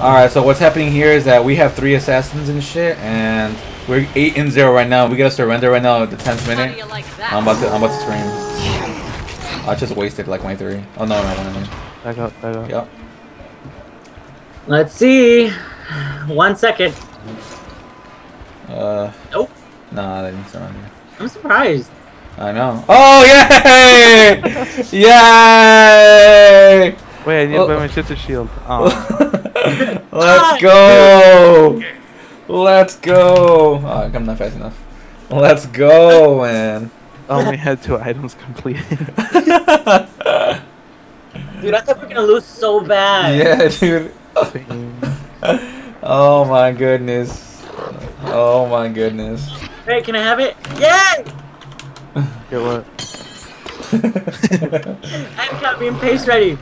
Alright, so what's happening here is that we have three assassins and shit, and we're 8 and 0 right now. We gotta surrender right now at the 10th minute. Like I'm about to I'm about to scream. I just wasted like my three. Oh no, no, no, no. Back up, back up. Yep. Let's see. One second. Uh. Nope. Nah, they didn't surrender. I'm surprised. I know. Oh yay! yay! Wait, I need Oh. to buy my shifter shield. Oh. Let's go! Let's go! Oh, I'm not fast enough. Let's go, man. I only had two items completed. Dude, I thought we were gonna lose so bad. yeah, dude. Oh my goodness. Oh my goodness. Hey, can I have it? Yay! Get what? And copy and paste ready.